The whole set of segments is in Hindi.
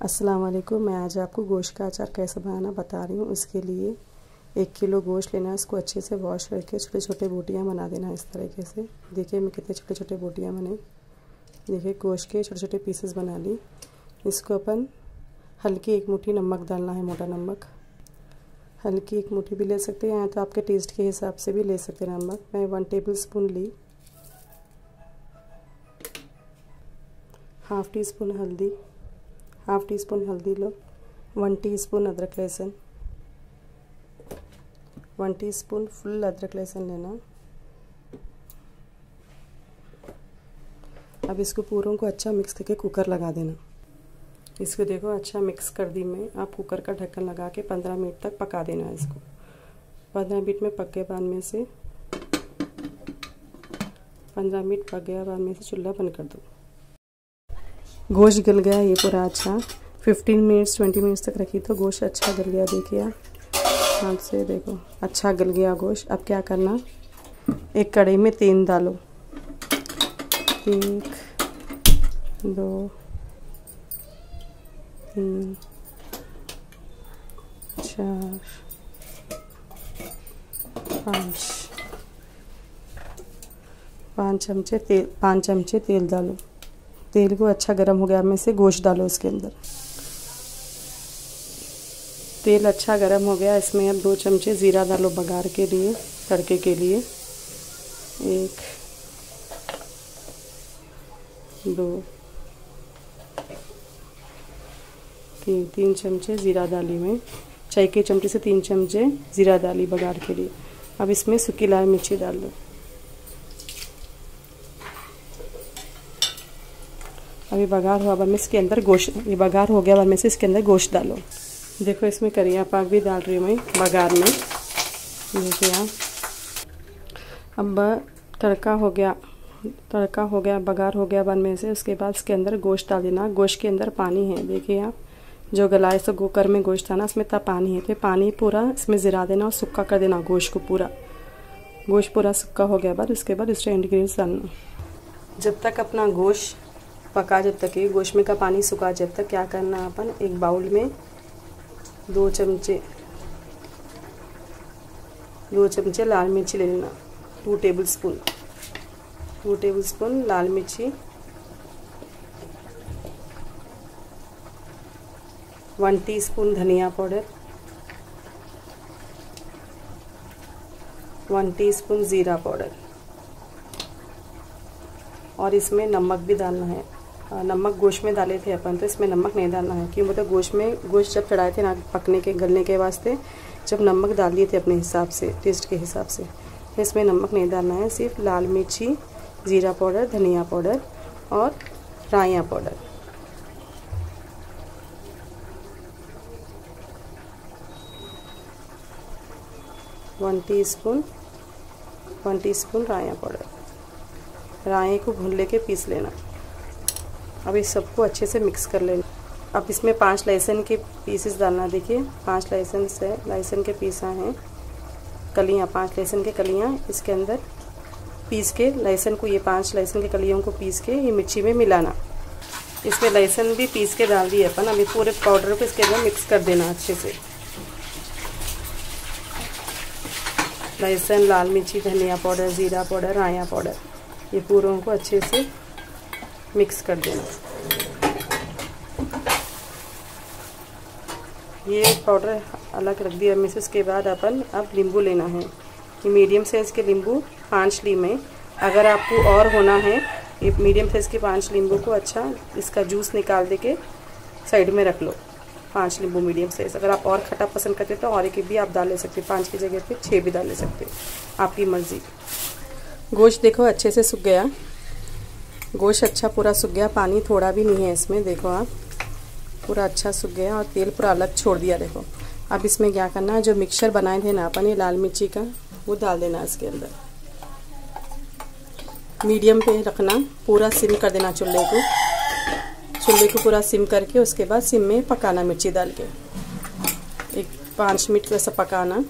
अस्सलाम वालेकुम मैं आज आपको गोश्त का अचार कैसे बनाना बता रही हूँ। इसके लिए एक किलो गोश्त लेना है, इसको अच्छे से वॉश करके छोटे छोटे बोटियाँ बना देना इस तरीके से। देखिए मैं कितने छोटे छोटे बोटियाँ बने। देखिए गोश्त के छोटे छोटे पीसेस बना ली। इसको अपन हल्की एक मुट्ठी नमक डालना है, मोटा नमक। हल्की एक मुट्ठी भी ले सकते हैं तो आपके टेस्ट के हिसाब से भी ले सकते हैं नमक। मैं वन टेबल स्पून ली। हाफ़ टी स्पून हल्दी। हाफ़ टी स्पून हल्दी लो वन टी स्पून अदरक लहसुन वन टी स्पून फुल अदरक लहसुन लेना अब इसको पूरों को अच्छा मिक्स करके कुकर लगा देना। इसको देखो अच्छा मिक्स कर दी मैं। आप कुकर का ढक्कन लगा के पंद्रह मिनट तक पका देना इसको। पंद्रह मिनट में पक गए बाद में से, पंद्रह मिनट पक गया बाद में से चूल्हा बंद कर दो। गोश्त गल गया ये पूरा अच्छा। फिफ्टीन मिनट्स ट्वेंटी मिनट्स तक रखी तो गोश्त अच्छा गल गया, देखिए हाथ से देखो अच्छा गल गया गोश्त। अब क्या करना? एक कढ़ाई में तेल डालो। एक, दो, तीन, चार, पाँच। पाँच चमचे तेल, पाँच चमचे तेल डालो। तेल को अच्छा गर्म हो गया, में से गोश्त डालो इसके अंदर। तेल अच्छा गर्म हो गया, इसमें अब दो चमचे ज़ीरा डालो बघार के लिए, तड़के के लिए। एक, दो, तीन तीन चमचे ज़ीरा डाली में। चाय के चमचे से तीन चमचे ज़ीरा डाली बघार के लिए। अब इसमें सूखी लाल मिर्ची डाल दो। अभी बघार हुआ बाद में इसके अंदर गोश्त, ये बघार हो गया बाद में से इसके अंदर गोश्त डालो। देखो, इसमें करिया पाक भी डाल रही हूँ मैं, बघार में। देखिए आप। अब तड़का हो गया, तड़का हो गया, बघार हो गया बन में से उसके बाद इसके अंदर गोश्त डाल देना। गोश्त के अंदर पानी है, देखिए आप। जो गलाए से गोकर में गोश्त था ना उसमें तब पानी है तो पानी पूरा इसमें ज़रा देना और सूखा कर देना गोश्त को पूरा। गोश्त पूरा सूखा हो गया बाद उसके बाद इसमें इंग्रीडियंट्स डालना। जब तक अपना गोश्त पका जब तक ये गोश्त में का पानी सूखा जब तक, क्या करना अपन? एक बाउल में दो चमचे दो चमचे लाल मिर्ची ले लेना two tablespoon two tablespoon लाल मिर्ची वन टीस्पून धनिया पाउडर वन टीस्पून ज़ीरा पाउडर और इसमें नमक भी डालना है। नमक गोश्त में डाले थे अपन तो इसमें नमक नहीं डालना है, क्यों? मतलब गोश्त में, गोश्त जब चढ़ाए थे ना, पकने के, गलने के वास्ते, जब नमक डाल दिए थे अपने हिसाब से, टेस्ट के हिसाब से तो इसमें नमक नहीं डालना है, सिर्फ़ लाल मिर्ची, ज़ीरा पाउडर, धनिया पाउडर और राया powder. One teaspoon one teaspoon राया पाउडर। राय को भून लेके पीस लेना। अब इस सबको अच्छे से मिक्स कर लेना अब इसमें पाँच लहसुन के पीसेस डालना, देखिए। पाँच लहसुन से, लहसुन के पीसा हैं। कलियाँ, पाँच लहसुन के कलियाँ इसके अंदर। पीस के लहसुन को, ये पाँच लहसुन के कलियों को पीस के ये मिर्ची में मिलाना। इसमें लहसुन भी पीस के डाल दिए अपन। अभी पूरे पाउडर को इसके अंदर मिक्स कर देना अच्छे से। लहसुन, लाल मिर्ची, धनिया पाउडर ज़ीरा पाउडर आया पाउडर ये पूरों को अच्छे से मिक्स कर देना। ये पाउडर अलग रख दिया मिस उसके बाद अपन अब नींबू लेना है। ये मीडियम साइज़ के नींबू पाँच ली में। अगर आपको और होना है, ये मीडियम साइज़ के पाँच नींबू को अच्छा इसका जूस निकाल दे के साइड में रख लो। पाँच नींबू मीडियम साइज़ अगर आप और खट्टा पसंद करते तो और एक भी आप डाल ले सकते पाँच की जगह पे छः भी डाल ले सकते आपकी मर्ज़ी। गोश्त देखो अच्छे से सूख गया। गोश्त अच्छा पूरा सूख गया, पानी थोड़ा भी नहीं है इसमें, देखो आप। पूरा अच्छा सूख गया और तेल पूरा अलग छोड़ दिया, देखो। अब इसमें क्या करना है, जो मिक्सचर बनाए थे ना अपन, ये लाल मिर्ची का, वो डाल देना इसके अंदर। मीडियम पे रखना, पूरा सिम कर देना चूल्हे को। चूल्हे को पूरा सिम करके, उसके बाद सिम में पकाना मिर्ची डाल के। एक पाँच मिनट ऐसा पकाना।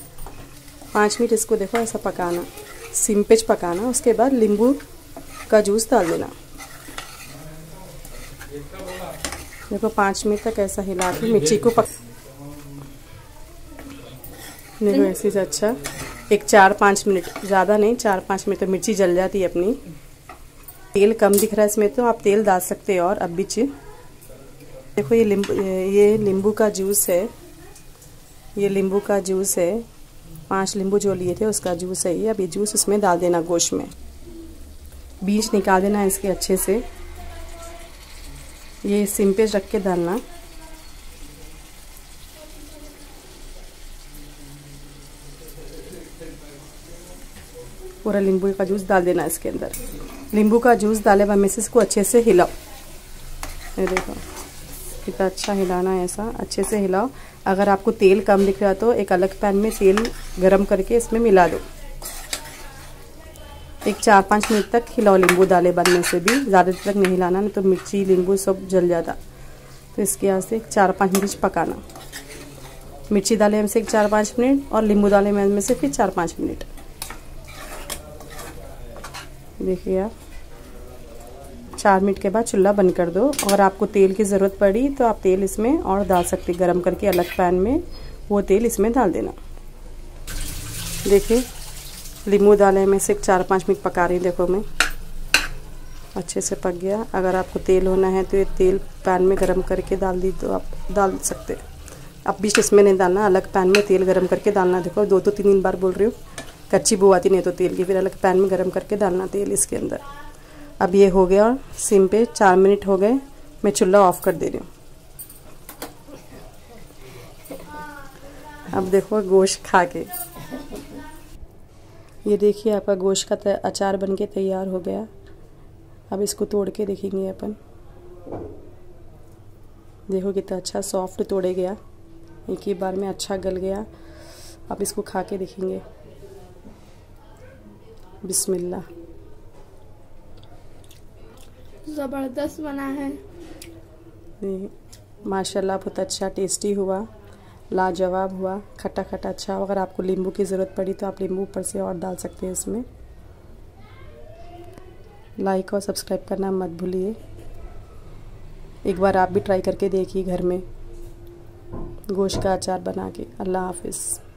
पाँच मिनट इसको देखो, ऐसा पकाना। सिम पे पकाना, उसके बाद नींबू का जूस डाल देना। देखो, पाँच मिनट तक ऐसा हिला के मिर्ची को पक देखो, ऐसे से अच्छा। एक चार पाँच मिनट, ज़्यादा नहीं, चार पाँच मिनट तो मिर्ची जल जाती है अपनी। तेल कम दिख रहा है इसमें तो आप तेल डाल सकते हैं और अब बीच देखो, ये नींबू ये नींबू का जूस है। ये नींबू का जूस है। पाँच नींबू जो लिए थे, उसका जूस है ये। अब ये जूस इसमें डाल देना गोश्त में। बीज निकाल देना इसके अच्छे से। ये सिम पे रख के डालना। पूरा नींबू का जूस डाल देना इसके अंदर। नींबू का जूस डाले बाद मिसेस को अच्छे से हिलाओ। ये देखो, कितना अच्छा हिलाना है ऐसा, अच्छे से हिलाओ। अगर आपको तेल कम दिख रहा तो एक अलग पैन में तेल गरम करके इसमें मिला दो। एक चार पाँच मिनट तक हिलाओ नींबू डाले में से भी। ज़्यादा तक नहीं लाना नहीं तो मिर्ची, नींबू सब जल जाता। तो इसके यहाँ से चार पाँच मिनट पकाना। मिर्ची डाले में से एक चार पाँच मिनट और नींबू डाले में से फिर चार पाँच मिनट। देखिए आप, चार मिनट के बाद चूल्हा बंद कर दो। अगर आपको तेल की ज़रूरत पड़ी तो आप तेल इसमें और डाल सकते गर्म करके अलग पैन में वो तेल इसमें डाल देना। देखिए लींबू डाले में से चार पाँच मिनट पका रही देखो मैं। अच्छे से पक गया। अगर आपको तेल होना है तो ये तेल पैन में गरम करके डाल दी तो आप डाल सकते अब बीच इसमें नहीं डालना, अलग पैन में तेल गरम करके डालना। देखो, दो तो तीन तीन बार बोल रही हूँ, कच्ची बू आती नहीं तो तेल की, फिर अलग पैन में गरम करके डालना तेल इसके अंदर। अब ये हो गया और सिम पे चार मिनट हो गए, मैं चूल्हा ऑफ़ कर दे रही हूँ। अब देखो, गोश्त खा के। ये देखिए आपका गोश्त का अचार बन के तैयार हो गया। अब इसको तोड़ के देखेंगे अपन। देखो कितना अच्छा सॉफ्ट तोड़े गया। एक ही बार में अच्छा गल गया। अब इसको खा के देखेंगे। बिस्मिल्लाह। ज़बरदस्त बना है। माशाल्लाह बहुत अच्छा टेस्टी हुआ। लाजवाब हुआ खट्टा खट्टा अच्छा। हो अगर आपको नींबू की ज़रूरत पड़ी तो आप नींबू ऊपर से और डाल सकते हैं इसमें। लाइक और सब्सक्राइब करना मत भूलिए। एक बार आप भी ट्राई करके देखिए घर में। गोश्त का अचार बना के। अल्लाह हाफिज़।